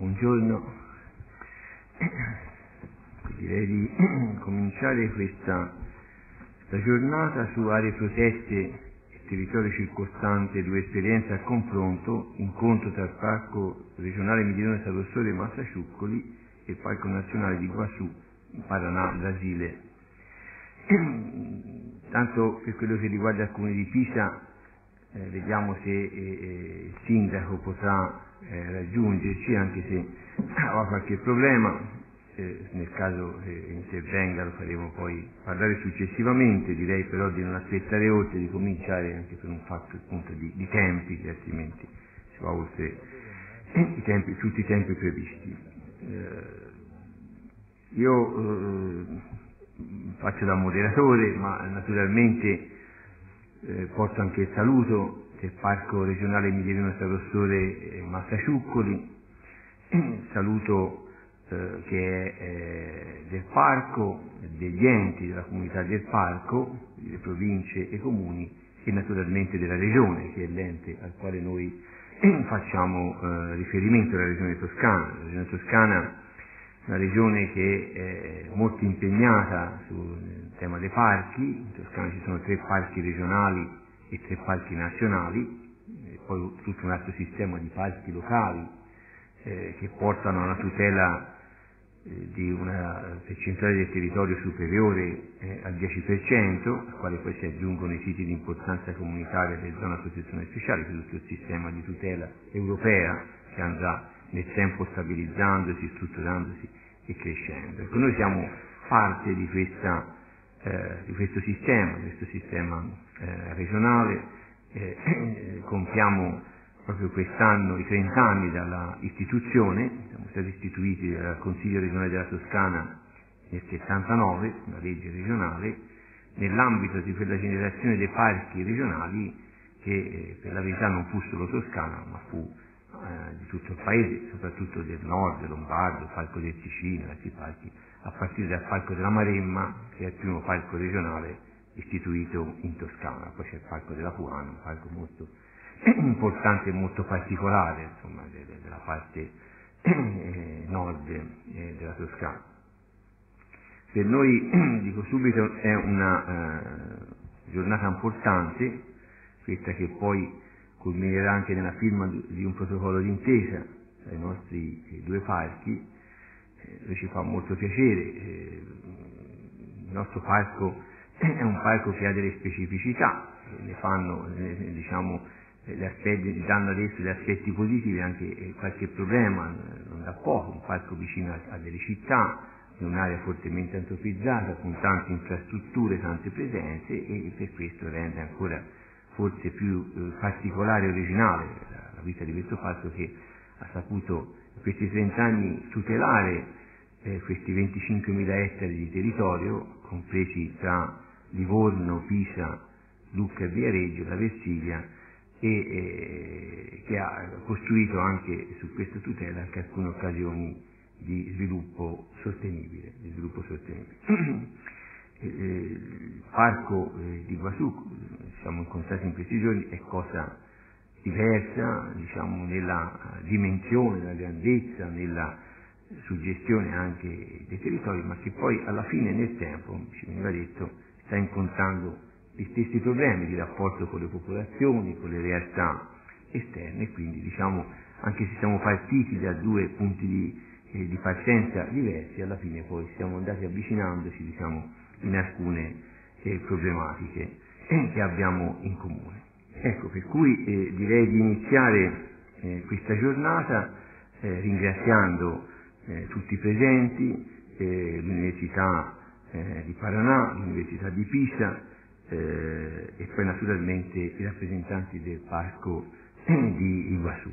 buongiorno. Direi di cominciare questa, questa giornata su aree protette e territorio circostante, due esperienze a confronto, incontro tra il Parco regionale Migliorone Salossore Massaciuccoli e il Parco nazionale di Guasù, in Paraná, Brasile. Tanto per quello che riguarda il comune di Pisa, eh, vediamo se eh, eh il sindaco potrà eh, raggiungerci, anche se ha qualche problema, eh, nel caso che intervenga lo faremo poi parlare successivamente, direi però di non aspettare oltre, di cominciare anche per un fatto appunto di, di tempi, che altrimenti si va oltre i tempi, tutti i tempi previsti. Eh, io faccio da moderatore, ma naturalmente eh, porto anche il saluto del Parco regionale Emiliano Starossore e Massaciuccoli, saluto eh, che è eh, del parco, degli enti della comunità del parco, delle province e comuni e naturalmente della regione, che è l'ente al quale noi facciamo eh, riferimento, la regione toscana. La regione toscana una regione che è molto impegnata sul tema dei parchi, in Toscana ci sono tre parchi regionali e tre parchi nazionali, e poi tutto un altro sistema di parchi locali eh, che portano alla tutela eh, di una percentuale del territorio superiore eh, al 10%, al quale poi si aggiungono i siti di importanza comunitaria delle zone a protezione speciale, tutto il sistema di tutela europea che andrà nel tempo stabilizzandosi, strutturandosi e crescendo. Ecco, noi siamo parte di, questa, eh, di, questo sistema, di questo sistema eh, regionale, eh, compiamo proprio quest'anno i 30 anni dalla istituzione, siamo stati istituiti dal Consiglio regionale della Toscana nel 79, una legge regionale, nell'ambito di quella generazione dei parchi regionali che eh, per la verità non fu solo toscana, ma fu eh, di tutto il paese, soprattutto del nord, Lombardo, il Parco del Ticino, altri parchi, a partire dal Parco della Maremma, che è il primo parco regionale istituito in Toscana, poi c'è il Parco della Puana, un parco molto importante e molto particolare insomma, della parte eh, nord eh, della Toscana. Per noi, dico subito, è una eh, giornata importante, questa che poi culminerà anche nella firma di un protocollo d'intesa tra i nostri eh, due parchi, eh, ci fa molto piacere. Eh, il nostro parco è un parco che ha delle specificità, ne fanno, diciamo, aspetti, danno adesso gli aspetti positivi anche qualche problema, non da poco, un parco vicino a, a delle città, in un'area fortemente antropizzata, con tante infrastrutture, tante presenze e per questo rende ancora forse più eh, particolare e originale la vita di questo parco che ha saputo in questi 30 anni tutelare eh, questi 25.000 ettari di territorio, compresi tra Livorno, Pisa, Lucca e Viareggio, la Versilia, e eh, che ha costruito anche su questa tutela anche alcune occasioni di sviluppo sostenibile. Di sviluppo sostenibile. il parco eh, di Guasù, siamo incontrati in questi giorni, è cosa diversa, diciamo, nella dimensione, nella grandezza, nella suggestione anche dei territori, ma che poi alla fine nel tempo, ci veniva detto, sta incontrando gli stessi problemi di rapporto con le popolazioni, con le realtà esterne, quindi diciamo, anche se siamo partiti da due punti di, eh, di partenza diversi, alla fine poi siamo andati avvicinandoci, diciamo, in alcune eh, problematiche che abbiamo in comune. Ecco, per cui eh, direi di iniziare eh, questa giornata eh, ringraziando eh, tutti i presenti, eh, l'Università di Paranà, l'Università di Pisa e poi naturalmente i rappresentanti del Parco di Iguasù.